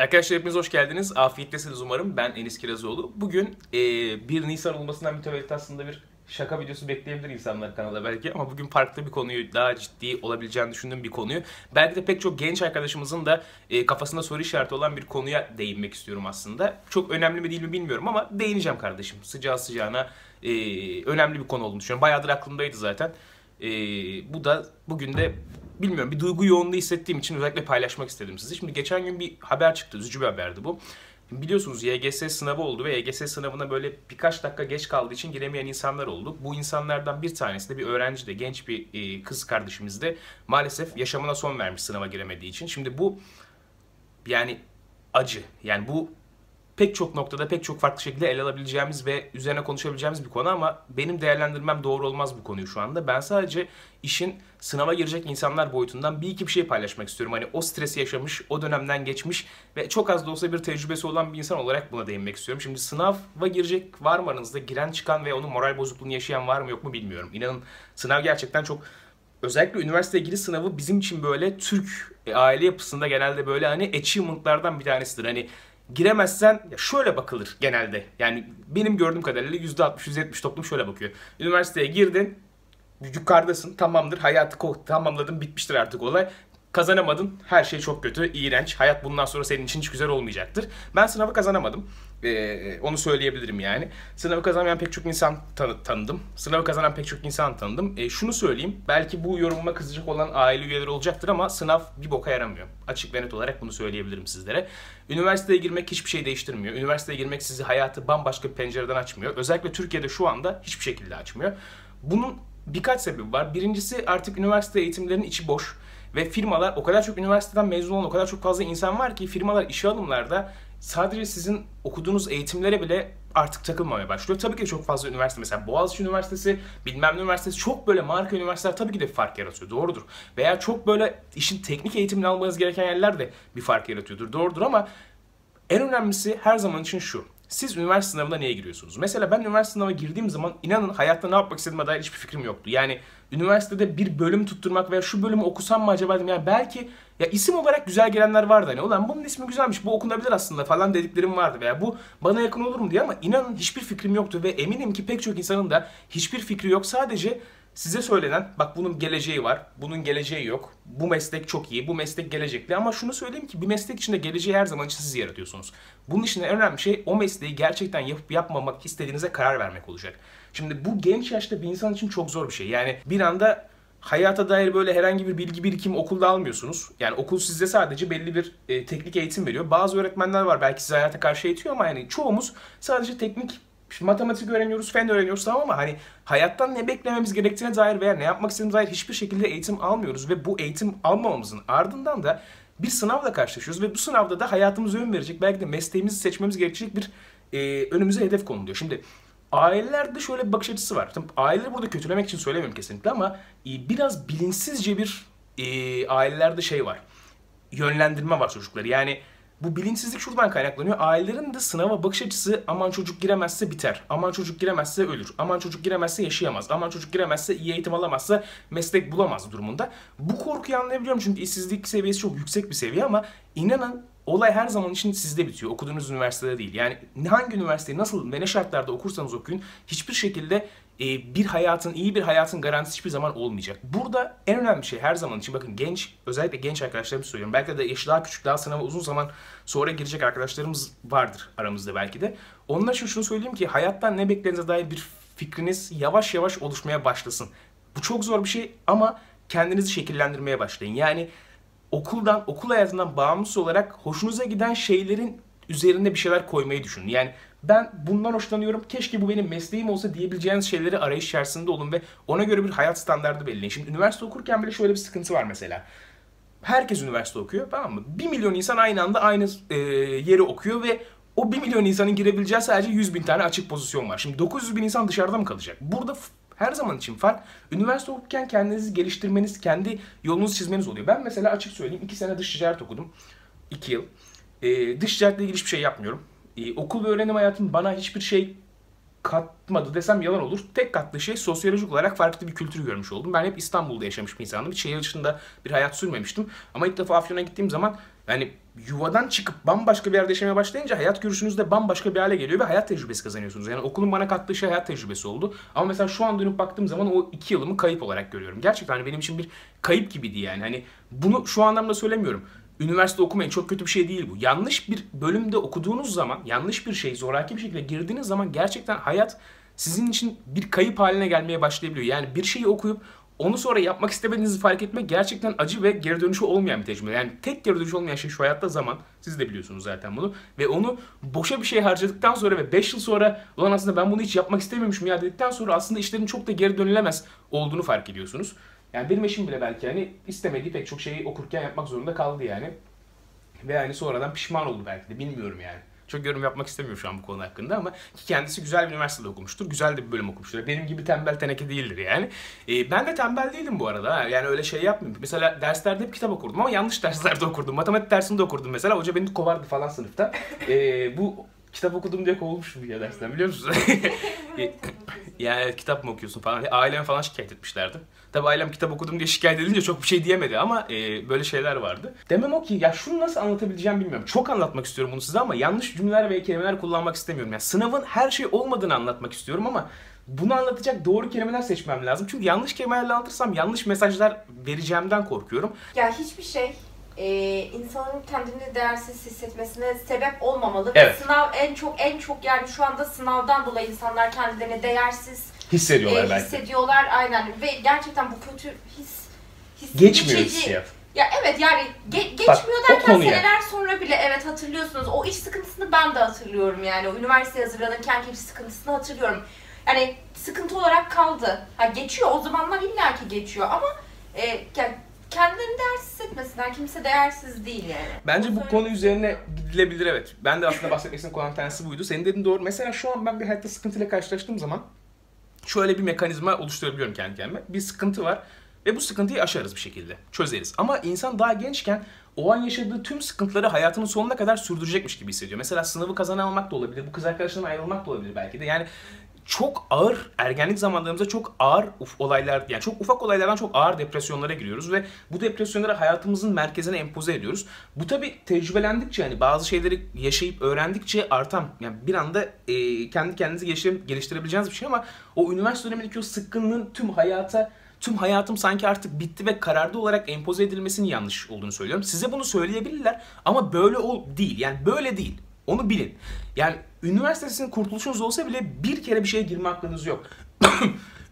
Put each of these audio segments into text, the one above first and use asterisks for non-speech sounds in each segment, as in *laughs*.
Arkadaşlar hepiniz hoş geldiniz. Afiyettesiniz umarım. Ben Enis Kirazoğlu. Bugün e, 1 Nisan olmasından mütevellit aslında bir şaka videosu bekleyebilir insanlar kanalda belki ama bugün farklı bir konuyu daha ciddi olabileceğini düşündüğüm bir konuyu belki de pek çok genç arkadaşımızın da e, kafasında soru işareti olan bir konuya değinmek istiyorum aslında. Çok önemli mi değil mi bilmiyorum ama değineceğim kardeşim. Sıcağı sıcağına e, önemli bir konu olduğunu düşünüyorum. Bayağıdır aklımdaydı zaten. E, bu da bugün de bilmiyorum bir duygu yoğunluğu hissettiğim için özellikle paylaşmak istedim size. Şimdi geçen gün bir haber çıktı. Üzücü bir haberdi bu. Biliyorsunuz YGS sınavı oldu ve YGS sınavına böyle birkaç dakika geç kaldığı için giremeyen insanlar oldu. Bu insanlardan bir tanesi de bir öğrenci de genç bir e, kız kardeşimiz de maalesef yaşamına son vermiş sınava giremediği için. Şimdi bu yani acı. Yani bu pek çok noktada pek çok farklı şekilde ele alabileceğimiz ve üzerine konuşabileceğimiz bir konu ama benim değerlendirmem doğru olmaz bu konuyu şu anda. Ben sadece işin sınava girecek insanlar boyutundan bir iki bir şey paylaşmak istiyorum. Hani o stresi yaşamış, o dönemden geçmiş ve çok az da olsa bir tecrübesi olan bir insan olarak buna değinmek istiyorum. Şimdi sınava girecek var mı aranızda? Giren çıkan ve onun moral bozukluğunu yaşayan var mı yok mu bilmiyorum. İnanın sınav gerçekten çok özellikle üniversiteye giriş sınavı bizim için böyle Türk aile yapısında genelde böyle hani achievement'lardan bir tanesidir. Hani giremezsen ya şöyle bakılır genelde. Yani benim gördüğüm kadarıyla %60-%70 toplum şöyle bakıyor. Üniversiteye girdin, yukarıdasın, tamamdır, hayatı tamamladın, bitmiştir artık olay. Kazanamadın, her şey çok kötü, iğrenç. Hayat bundan sonra senin için hiç güzel olmayacaktır. Ben sınavı kazanamadım. Ee, onu söyleyebilirim yani. Sınavı kazanmayan pek çok insan tan- tanıdım. Sınavı kazanan pek çok insan tanıdım. Ee, şunu söyleyeyim. Belki bu yorumuma kızacak olan aile üyeleri olacaktır ama sınav bir boka yaramıyor. Açık ve net olarak bunu söyleyebilirim sizlere. Üniversiteye girmek hiçbir şey değiştirmiyor. Üniversiteye girmek sizi hayatı bambaşka bir pencereden açmıyor. Özellikle Türkiye'de şu anda hiçbir şekilde açmıyor. Bunun birkaç sebebi var. Birincisi artık üniversite eğitimlerinin içi boş. Ve firmalar o kadar çok üniversiteden mezun olan o kadar çok fazla insan var ki firmalar işe alımlarda sadece sizin okuduğunuz eğitimlere bile artık takılmamaya başlıyor. Tabii ki çok fazla üniversite mesela Boğaziçi Üniversitesi, bilmem ne üniversitesi çok böyle marka üniversiteler tabii ki de fark yaratıyor. Doğrudur. Veya çok böyle işin teknik eğitimini almanız gereken yerler de bir fark yaratıyordur. Doğrudur ama en önemlisi her zaman için şu. Siz üniversite sınavına niye giriyorsunuz? Mesela ben üniversite sınavına girdiğim zaman inanın hayatta ne yapmak istediğime dair hiçbir fikrim yoktu. Yani üniversitede bir bölüm tutturmak veya şu bölümü okusam mı acaba dedim. Yani belki ya isim olarak güzel gelenler vardı hani. Ulan bunun ismi güzelmiş bu okunabilir aslında falan dediklerim vardı. Veya bu bana yakın olur mu diye ama inanın hiçbir fikrim yoktu. Ve eminim ki pek çok insanın da hiçbir fikri yok. Sadece size söylenen bak bunun geleceği var, bunun geleceği yok. Bu meslek çok iyi, bu meslek gelecekli ama şunu söyleyeyim ki bir meslek içinde geleceği her zaman için siz yaratıyorsunuz. Bunun için en önemli şey o mesleği gerçekten yapıp yapmamak istediğinize karar vermek olacak. Şimdi bu genç yaşta bir insan için çok zor bir şey. Yani bir anda hayata dair böyle herhangi bir bilgi birikimi okulda almıyorsunuz. Yani okul size sadece belli bir e, teknik eğitim veriyor. Bazı öğretmenler var belki size hayata karşı eğitiyor ama yani çoğumuz sadece teknik matematik öğreniyoruz, fen öğreniyoruz tamam ama hani hayattan ne beklememiz gerektiğine dair veya ne yapmak istediğimize dair hiçbir şekilde eğitim almıyoruz ve bu eğitim almamamızın ardından da bir sınavla karşılaşıyoruz ve bu sınavda da hayatımızı yön verecek belki de mesleğimizi seçmemiz gerekecek bir e, önümüze hedef konuluyor. Şimdi ailelerde şöyle bir bakış açısı var. Tabii aileleri burada kötülemek için söylemiyorum kesinlikle ama e, biraz bilinçsizce bir e, ailelerde şey var. Yönlendirme var çocukları. Yani bu bilinçsizlik şuradan kaynaklanıyor. Ailelerin de sınava bakış açısı aman çocuk giremezse biter. Aman çocuk giremezse ölür. Aman çocuk giremezse yaşayamaz. Aman çocuk giremezse iyi eğitim alamazsa meslek bulamaz durumunda. Bu korkuyu anlayabiliyorum çünkü işsizlik seviyesi çok yüksek bir seviye ama inanın olay her zaman için sizde bitiyor. Okuduğunuz üniversitede değil. Yani hangi üniversiteyi nasıl ve ne şartlarda okursanız okuyun hiçbir şekilde e, bir hayatın, iyi bir hayatın garantisi hiçbir zaman olmayacak. Burada en önemli şey her zaman için bakın genç, özellikle genç arkadaşlarımı söylüyorum. Belki de yaşı daha küçük, daha sınava uzun zaman sonra girecek arkadaşlarımız vardır aramızda belki de. Onlar için şunu söyleyeyim ki hayattan ne beklediğinize dair bir fikriniz yavaş yavaş oluşmaya başlasın. Bu çok zor bir şey ama kendinizi şekillendirmeye başlayın. Yani okuldan, okul hayatından bağımsız olarak hoşunuza giden şeylerin üzerinde bir şeyler koymayı düşünün. Yani ben bundan hoşlanıyorum. Keşke bu benim mesleğim olsa diyebileceğiniz şeyleri arayış içerisinde olun ve ona göre bir hayat standardı belirleyin. Şimdi üniversite okurken bile şöyle bir sıkıntı var mesela. Herkes üniversite okuyor tamam mı? 1 milyon insan aynı anda aynı e, yeri okuyor ve o 1 milyon insanın girebileceği sadece 100 bin tane açık pozisyon var. Şimdi 900 bin insan dışarıda mı kalacak? Burada her zaman için fark üniversite okurken kendinizi geliştirmeniz, kendi yolunuzu çizmeniz oluyor. Ben mesela açık söyleyeyim 2 sene dış ticaret okudum. 2 yıl. Ee, dış ticaretle ilgili hiçbir şey yapmıyorum. Ee, okul ve öğrenim hayatım bana hiçbir şey katmadı desem yalan olur. Tek katlı şey sosyolojik olarak farklı bir kültür görmüş oldum. Ben hep İstanbul'da yaşamış bir insandım. Hiç şehir dışında bir hayat sürmemiştim. Ama ilk defa Afyon'a gittiğim zaman yani yuvadan çıkıp bambaşka bir yerde yaşamaya başlayınca hayat görüşünüz de bambaşka bir hale geliyor ve hayat tecrübesi kazanıyorsunuz. Yani okulun bana kattığı şey hayat tecrübesi oldu. Ama mesela şu an dönüp baktığım zaman o iki yılımı kayıp olarak görüyorum. Gerçekten hani benim için bir kayıp gibiydi yani. Hani bunu şu anlamda söylemiyorum. Üniversite okumayın çok kötü bir şey değil bu. Yanlış bir bölümde okuduğunuz zaman, yanlış bir şey zoraki bir şekilde girdiğiniz zaman gerçekten hayat sizin için bir kayıp haline gelmeye başlayabiliyor. Yani bir şeyi okuyup onu sonra yapmak istemediğinizi fark etmek gerçekten acı ve geri dönüşü olmayan bir tecrübe. Yani tek geri dönüşü olmayan şey şu hayatta zaman. Siz de biliyorsunuz zaten bunu. Ve onu boşa bir şey harcadıktan sonra ve 5 yıl sonra ulan aslında ben bunu hiç yapmak istemiyormuşum ya dedikten sonra aslında işlerin çok da geri dönülemez olduğunu fark ediyorsunuz. Yani benim eşim bile belki hani istemediği pek çok şeyi okurken yapmak zorunda kaldı yani. Ve yani sonradan pişman oldu belki de bilmiyorum yani. Çok yorum yapmak istemiyorum şu an bu konu hakkında ama kendisi güzel bir üniversitede okumuştur. Güzel de bir bölüm okumuştur. Benim gibi tembel teneke değildir yani. E, ben de tembel değilim bu arada. Yani öyle şey yapmıyorum. Mesela derslerde hep kitap okurdum ama yanlış derslerde *laughs* okurdum. Matematik dersinde okurdum mesela. Hoca beni kovardı falan sınıfta. E, bu kitap okudum diye kovulmuştum ya dersten biliyor musunuz? *laughs* yani kitap mı okuyorsun falan. Aileme falan şikayet etmişlerdi. Tabi ailem kitap okudum diye şikayet edince çok bir şey diyemedi ama e, böyle şeyler vardı. Demem o ki ya şunu nasıl anlatabileceğim bilmiyorum. Çok anlatmak istiyorum bunu size ama yanlış cümleler ve kelimeler kullanmak istemiyorum. Yani sınavın her şey olmadığını anlatmak istiyorum ama bunu anlatacak doğru kelimeler seçmem lazım. Çünkü yanlış kelimelerle anlatırsam yanlış mesajlar vereceğimden korkuyorum. Ya hiçbir şey e, insanın kendini değersiz hissetmesine sebep olmamalı. Evet. Sınav en çok en çok yani şu anda sınavdan dolayı insanlar kendilerini değersiz Hissediyorlar e, belki. hissediyorlar aynen ve gerçekten bu kötü his, his Geçmiyor hissiyat. Ya evet yani ge- geçmiyor Bak, derken konuya. seneler sonra bile evet hatırlıyorsunuz. O iş sıkıntısını ben de hatırlıyorum yani. O üniversiteye hazırlanırken iş sıkıntısını hatırlıyorum. Yani sıkıntı olarak kaldı. Ha geçiyor o zamanlar illaki geçiyor ama e, yani kendilerini değersiz hissetmesinler. Kimse değersiz değil yani. Bence bu Onu konu üzerine gidilebilir evet. Ben de aslında bahsetmek istediğim bir tanesi buydu. Senin dediğin doğru. Mesela şu an ben bir hayatta sıkıntıyla karşılaştığım zaman şöyle bir mekanizma oluşturabiliyorum kendi kendime. Bir sıkıntı var ve bu sıkıntıyı aşarız bir şekilde. Çözeriz. Ama insan daha gençken o an yaşadığı tüm sıkıntıları hayatının sonuna kadar sürdürecekmiş gibi hissediyor. Mesela sınavı kazanamamak da olabilir. Bu kız arkadaşından ayrılmak da olabilir belki de. Yani çok ağır ergenlik zamanlarımızda çok ağır uf- olaylar yani çok ufak olaylardan çok ağır depresyonlara giriyoruz ve bu depresyonları hayatımızın merkezine empoze ediyoruz. Bu tabi tecrübelendikçe hani bazı şeyleri yaşayıp öğrendikçe artan yani bir anda e, kendi kendinizi geliştire, geliştirebileceğiniz bir şey ama o üniversite dönemindeki o sıkkınlığın tüm hayata tüm hayatım sanki artık bitti ve kararlı olarak empoze edilmesinin yanlış olduğunu söylüyorum. Size bunu söyleyebilirler ama böyle ol değil. Yani böyle değil. Onu bilin. Yani üniversite sizin kurtuluşunuz olsa bile bir kere bir şeye girme hakkınız yok. *coughs*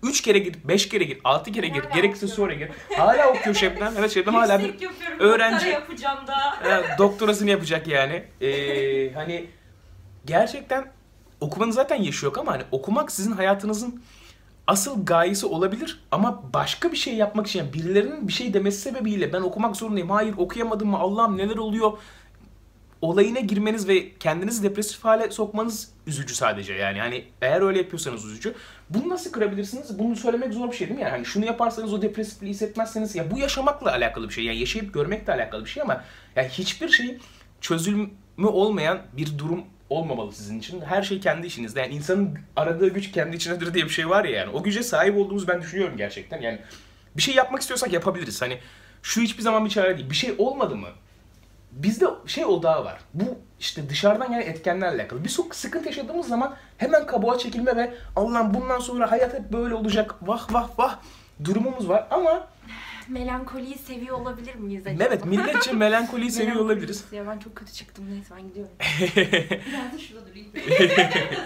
Üç kere gir, beş kere gir, altı kere gir, gerekirse sonra gir. Hala okuyor Şebnem. Evet Şebnem hala bir öğrenci. yapacağım da. e, doktorasını yapacak yani. Ee, hani gerçekten okumanın zaten yaşı yok ama hani okumak sizin hayatınızın asıl gayesi olabilir ama başka bir şey yapmak için yani birilerinin bir şey demesi sebebiyle ben okumak zorundayım. Hayır okuyamadım mı Allah'ım neler oluyor olayına girmeniz ve kendinizi depresif hale sokmanız üzücü sadece yani. Hani eğer öyle yapıyorsanız üzücü. Bunu nasıl kırabilirsiniz? Bunu söylemek zor bir şey değil mi? Yani hani şunu yaparsanız o depresifliği hissetmezseniz ya bu yaşamakla alakalı bir şey. Yani yaşayıp görmekle alakalı bir şey ama yani hiçbir şey çözülümü olmayan bir durum olmamalı sizin için. Her şey kendi işinizde. Yani insanın aradığı güç kendi içindedir diye bir şey var ya yani. O güce sahip olduğumuzu ben düşünüyorum gerçekten. Yani bir şey yapmak istiyorsak yapabiliriz. Hani şu hiçbir zaman bir çare değil. Bir şey olmadı mı? Bizde şey odağı var. Bu işte dışarıdan gelen etkenlerle alakalı. Bir sıkıntı yaşadığımız zaman hemen kabuğa çekilme ve Allah'ım bundan sonra hayat hep böyle olacak. Vah vah vah durumumuz var ama Melankoliyi seviyor olabilir miyiz acaba? evet milletçe *laughs* melankoliyi seviyor Melankoli olabiliriz. Ya ben çok kötü çıktım neyse ben gidiyorum. *laughs* Biraz da şurada durayım. *laughs*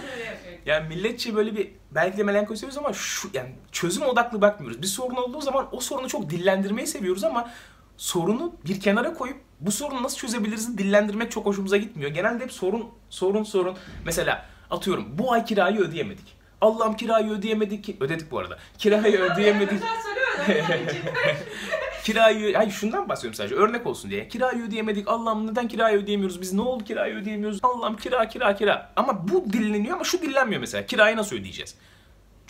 Yani milletçe böyle bir belki de melankoli seviyoruz ama şu yani çözüm odaklı bakmıyoruz. Bir sorun olduğu zaman o sorunu çok dillendirmeyi seviyoruz ama sorunu bir kenara koyup bu sorunu nasıl çözebiliriz dillendirmek çok hoşumuza gitmiyor. Genelde hep sorun sorun sorun. Mesela atıyorum bu ay kirayı ödeyemedik. Allah'ım kirayı ödeyemedik ki ödedik bu arada. Kirayı *laughs* ödeyemedik. *laughs* kirayı hayır şundan bahsediyorum sadece örnek olsun diye. Kirayı ödeyemedik. Allah'ım neden kirayı ödeyemiyoruz? Biz ne oldu kirayı ödeyemiyoruz? Allah'ım kira kira kira. Ama bu dinleniyor ama şu dillenmiyor mesela. Kirayı nasıl ödeyeceğiz?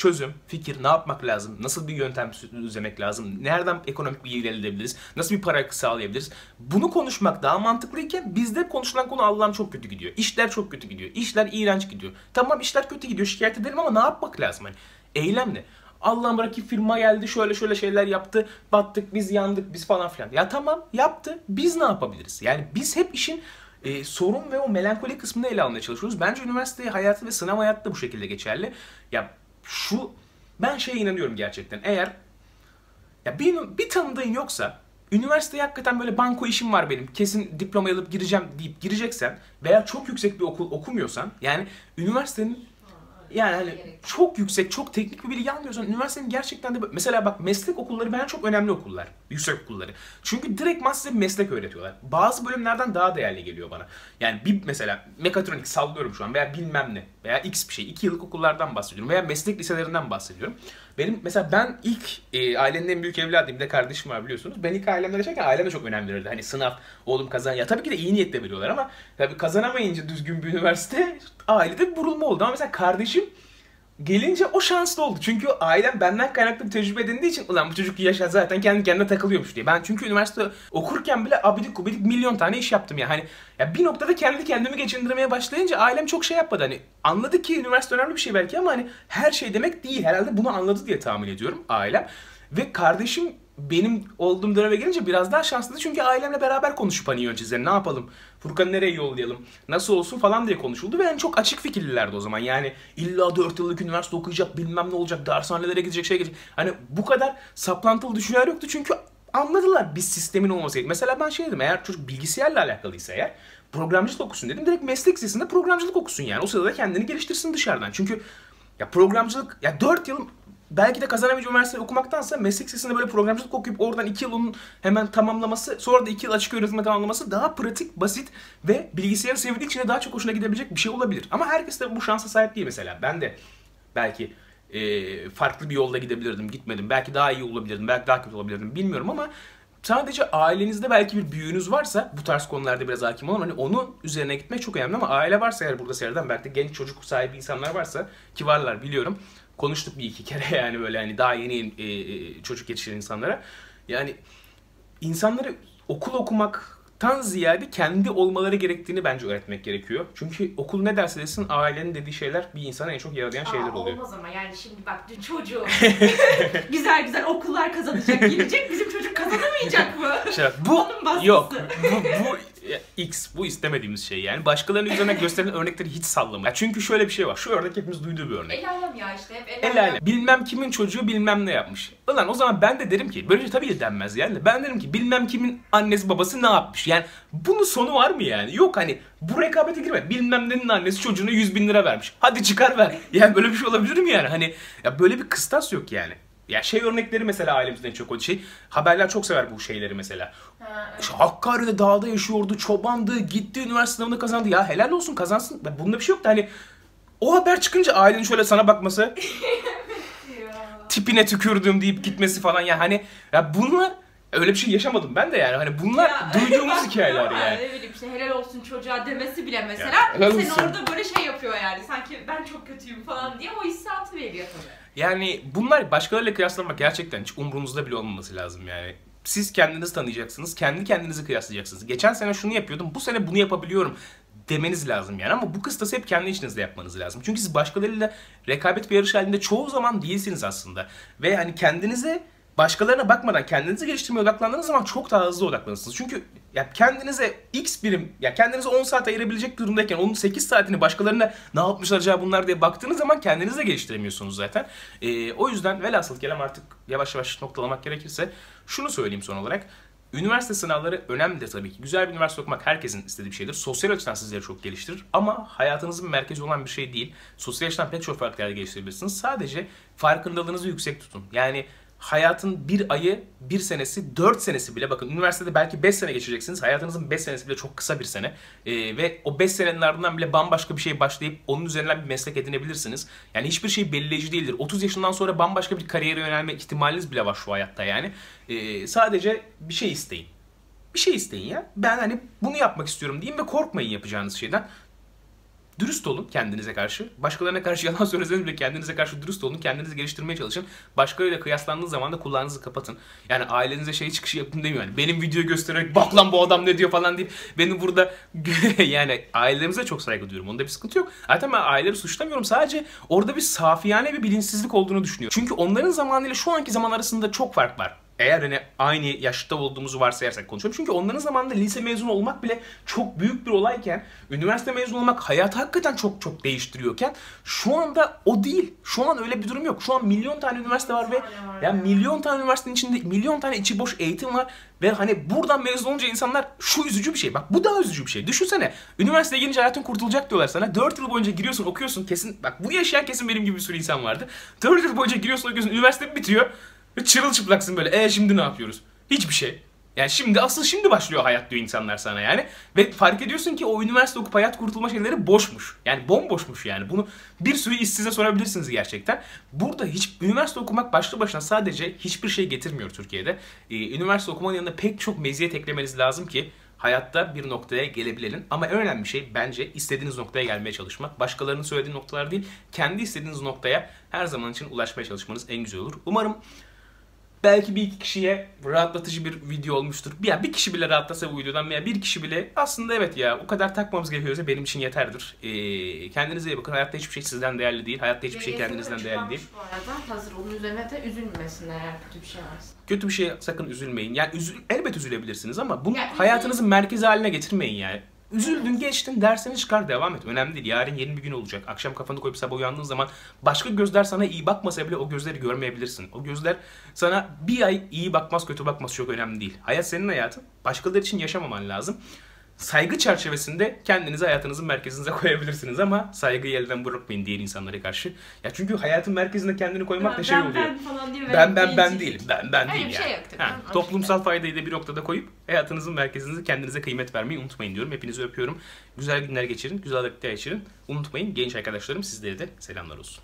Çözüm, fikir, ne yapmak lazım? Nasıl bir yöntem düzlemek lazım? Nereden ekonomik bir gelir elde edebiliriz? Nasıl bir para sağlayabiliriz? Bunu konuşmak daha mantıklıyken bizde konuşulan konu Allah'ım çok kötü gidiyor. İşler çok kötü gidiyor. İşler iğrenç gidiyor. Tamam işler kötü gidiyor şikayet edelim ama ne yapmak lazım? Hani eylemle. Allah'ım rakip firma geldi şöyle şöyle şeyler yaptı. Battık biz yandık biz falan filan. Ya tamam yaptı. Biz ne yapabiliriz? Yani biz hep işin e, sorun ve o melankoli kısmını ele almaya çalışıyoruz. Bence üniversite hayatı ve sınav hayatı da bu şekilde geçerli. Ya şu ben şeye inanıyorum gerçekten. Eğer ya bir, bir tanıdığın yoksa üniversiteye hakikaten böyle banko işim var benim. Kesin diploma alıp gireceğim deyip gireceksen veya çok yüksek bir okul okumuyorsan yani üniversitenin yani hani çok yüksek, çok teknik bir bilgi almıyorsan üniversitenin gerçekten de mesela bak meslek okulları ben çok önemli okullar. Yüksek okulları. Çünkü direkt size meslek öğretiyorlar. Bazı bölümlerden daha değerli geliyor bana. Yani bir mesela mekatronik sallıyorum şu an veya bilmem ne veya X bir şey. iki yıllık okullardan bahsediyorum veya meslek liselerinden bahsediyorum. Benim mesela ben ilk e, ailenin en büyük evladıyım. De kardeşim var biliyorsunuz. Ben ilk ailemle yaşarken ailem de çok önem verirdi. Hani sınav, oğlum kazan. Ya tabii ki de iyi niyetle veriyorlar ama tabii kazanamayınca düzgün bir üniversite ailede bir burulma oldu. Ama mesela kardeşim gelince o şanslı oldu. Çünkü ailem benden kaynaklı bir tecrübe edindiği için ulan bu çocuk yaşa zaten kendi kendine takılıyormuş diye. Ben çünkü üniversite okurken bile abidik gubidik milyon tane iş yaptım ya. Hani ya bir noktada kendi kendimi geçindirmeye başlayınca ailem çok şey yapmadı. Hani anladı ki üniversite önemli bir şey belki ama hani her şey demek değil. Herhalde bunu anladı diye tahmin ediyorum ailem. Ve kardeşim benim olduğum döneme gelince biraz daha şanslıydı. Çünkü ailemle beraber konuşup hani yöneticileri ne yapalım? Furkan'ı nereye yollayalım? Nasıl olsun falan diye konuşuldu. Ve yani çok açık fikirlilerdi o zaman. Yani illa 4 yıllık üniversite okuyacak, bilmem ne olacak, dershanelere gidecek, şey gidecek. Hani bu kadar saplantılı düşünceler yoktu. Çünkü anladılar biz sistemin olması gerekiyor. Mesela ben şey dedim eğer çocuk bilgisayarla alakalıysa eğer programcılık okusun dedim. Direkt meslek lisesinde programcılık okusun yani. O sırada kendini geliştirsin dışarıdan. Çünkü ya programcılık ya 4 yıl belki de kazanamayacağı üniversiteyi okumaktansa meslek lisesinde böyle programcılık okuyup oradan 2 yıl onun hemen tamamlaması sonra da 2 yıl açık öğretimde tamamlaması daha pratik, basit ve bilgisayarı sevdiği için de daha çok hoşuna gidebilecek bir şey olabilir. Ama herkes de bu şansa sahip değil mesela. Ben de belki e, farklı bir yolda gidebilirdim, gitmedim. Belki daha iyi olabilirdim, belki daha kötü olabilirdim bilmiyorum ama sadece ailenizde belki bir büyüğünüz varsa bu tarz konularda biraz hakim olan hani onun üzerine gitmek çok önemli ama aile varsa eğer burada seyreden belki de genç çocuk sahibi insanlar varsa ki varlar biliyorum konuştuk bir iki kere *laughs* yani böyle hani daha yeni e, e, çocuk yetiştiren insanlara. Yani insanları okul okumaktan ziyade kendi olmaları gerektiğini bence öğretmek gerekiyor. Çünkü okul ne derse desin ailenin dediği şeyler bir insana en çok yaralayan şeyler Aa, oluyor. Olmaz ama yani şimdi bak dün çocuğu *laughs* güzel güzel okullar kazanacak gelecek bizim çocuk kazanamayacak mı? İşte bu yok. Bu, bu X bu istemediğimiz şey yani. Başkalarının üzerine gösterilen örnekleri hiç sallama. Ya çünkü şöyle bir şey var. Şu örnek hepimiz duyduğu bir örnek. El alem ya işte hep el El alem. Bilmem kimin çocuğu bilmem ne yapmış. Ulan o zaman ben de derim ki böyle şey tabii ki denmez yani. Ben derim ki bilmem kimin annesi babası ne yapmış. Yani bunun sonu var mı yani? Yok hani bu rekabete girme. Bilmem nenin annesi çocuğuna 100 bin lira vermiş. Hadi çıkar ver. Yani böyle bir şey olabilir mi yani? Hani ya böyle bir kıstas yok yani. Ya şey örnekleri mesela ailemizden çok o şey. Haberler çok sever bu şeyleri mesela. Ha, evet. İşte Hakkari'de dağda yaşıyordu, çobandı, gitti üniversite sınavını kazandı. Ya helal olsun kazansın. Bunda bir şey yok da hani o haber çıkınca ailenin şöyle sana bakması, *laughs* tipine tükürdüm deyip gitmesi falan ya hani ya bunlar öyle bir şey yaşamadım ben de yani. Hani bunlar Ya, duyduğumuz *laughs* hikayeler yani. Ne bileyim işte helal olsun çocuğa demesi bile mesela Ya, olsun. orada böyle şey yapıyor yani sanki ben çok kötüyüm falan diye o hissiyatı veriyor tabii. Yani bunlar başkalarıyla kıyaslamak gerçekten hiç umrunuzda bile olmaması lazım yani. Siz kendinizi tanıyacaksınız, kendi kendinizi kıyaslayacaksınız. Geçen sene şunu yapıyordum, bu sene bunu yapabiliyorum demeniz lazım yani. Ama bu kıstası hep kendi içinizde yapmanız lazım. Çünkü siz başkalarıyla rekabet bir yarış halinde çoğu zaman değilsiniz aslında. Ve hani kendinize başkalarına bakmadan kendinizi geliştirmeye odaklandığınız zaman çok daha hızlı odaklanırsınız. Çünkü ya kendinize x birim, ya kendinize 10 saat ayırabilecek durumdayken onun 8 saatini başkalarına ne yapmışlar acaba bunlar diye baktığınız zaman kendinizi de geliştiremiyorsunuz zaten. Ee, o yüzden velhasıl kelam artık yavaş yavaş noktalamak gerekirse şunu söyleyeyim son olarak. Üniversite sınavları önemlidir tabii ki. Güzel bir üniversite okumak herkesin istediği bir şeydir. Sosyal açıdan sizleri çok geliştirir. Ama hayatınızın merkezi olan bir şey değil. Sosyal açıdan pek çok farklı yerde geliştirebilirsiniz. Sadece farkındalığınızı yüksek tutun. Yani hayatın bir ayı, bir senesi, dört senesi bile bakın üniversitede belki beş sene geçireceksiniz. Hayatınızın beş senesi bile çok kısa bir sene. Ee, ve o beş senenin ardından bile bambaşka bir şey başlayıp onun üzerinden bir meslek edinebilirsiniz. Yani hiçbir şey belirleyici değildir. 30 yaşından sonra bambaşka bir kariyere yönelme ihtimaliniz bile var şu hayatta yani. Ee, sadece bir şey isteyin. Bir şey isteyin ya. Ben hani bunu yapmak istiyorum diyeyim ve korkmayın yapacağınız şeyden. Dürüst olun kendinize karşı. Başkalarına karşı yalan *laughs* söyleseniz bile kendinize karşı dürüst olun. Kendinizi geliştirmeye çalışın. Başkalarıyla kıyaslandığınız zaman da kulağınızı kapatın. Yani ailenize şey çıkışı yapın demiyor. Yani benim video göstererek bak lan bu adam ne diyor falan deyip beni burada *laughs* yani ailelerimize çok saygı duyuyorum. Onda bir sıkıntı yok. Zaten ben aileleri suçlamıyorum. Sadece orada bir safiyane bir bilinçsizlik olduğunu düşünüyorum. Çünkü onların zamanıyla şu anki zaman arasında çok fark var eğer hani aynı yaşta olduğumuzu varsayarsak konuşuyorum. Çünkü onların zamanında lise mezunu olmak bile çok büyük bir olayken, üniversite mezunu olmak hayatı hakikaten çok çok değiştiriyorken şu anda o değil. Şu an öyle bir durum yok. Şu an milyon tane üniversite var ve ya milyon tane üniversitenin içinde milyon tane içi boş eğitim var ve hani buradan mezun olunca insanlar şu üzücü bir şey. Bak bu daha üzücü bir şey. Düşünsene. Üniversiteye girince hayatın kurtulacak diyorlar sana. 4 yıl boyunca giriyorsun, okuyorsun. Kesin bak bu yaşayan kesin benim gibi bir sürü insan vardı. 4 yıl boyunca giriyorsun, okuyorsun. Üniversite bitiyor. Ve çırılçıplaksın böyle. E şimdi ne yapıyoruz? Hiçbir şey. Yani şimdi asıl şimdi başlıyor hayat diyor insanlar sana yani. Ve fark ediyorsun ki o üniversite okup hayat kurtulma şeyleri boşmuş. Yani bomboşmuş yani. Bunu bir sürü işsize sorabilirsiniz gerçekten. Burada hiç üniversite okumak başlı başına sadece hiçbir şey getirmiyor Türkiye'de. Ee, üniversite okumanın yanında pek çok meziyet eklemeniz lazım ki hayatta bir noktaya gelebilelim. Ama en önemli şey bence istediğiniz noktaya gelmeye çalışmak. Başkalarının söylediği noktalar değil, kendi istediğiniz noktaya her zaman için ulaşmaya çalışmanız en güzel olur. Umarım belki bir iki kişiye rahatlatıcı bir video olmuştur. Ya bir kişi bile rahatlasa bu videodan veya bir kişi bile aslında evet ya o kadar takmamız gerekiyorsa benim için yeterdir. Ee, kendinize iyi bakın. Hayatta hiçbir şey sizden değerli değil. Hayatta hiçbir şey kendinizden değerli değil. Bu arada hazır onun üzerine de üzülmesinler eğer kötü bir şey varsa. Kötü bir şey sakın üzülmeyin. Yani üzül, elbet üzülebilirsiniz ama bunu Ya, hayatınızın merkezi haline getirmeyin yani. Üzüldün geçtin dersini çıkar devam et. Önemli değil. Yarın yeni bir gün olacak. Akşam kafanı koyup sabah uyandığın zaman başka gözler sana iyi bakmasa bile o gözleri görmeyebilirsin. O gözler sana bir ay iyi bakmaz kötü bakmaz çok önemli değil. Hayat senin hayatın. Başkaları için yaşamaman lazım. Saygı çerçevesinde kendinizi hayatınızın merkezinize *laughs* koyabilirsiniz ama saygıyı elden bırakmayın diğer insanlara karşı. Ya çünkü hayatın merkezine kendini koymak da şey ben, oluyor. ben falan diye Ben ben ben değilim. Ben ben Öyle değil bir yani. şey yok tabii Ha, toplumsal şekilde. faydayı da bir noktada koyup hayatınızın merkezinize kendinize kıymet vermeyi unutmayın diyorum. Hepinizi öpüyorum. Güzel günler geçirin. Güzel vakitler geçirin. Unutmayın genç arkadaşlarım sizlere de selamlar olsun.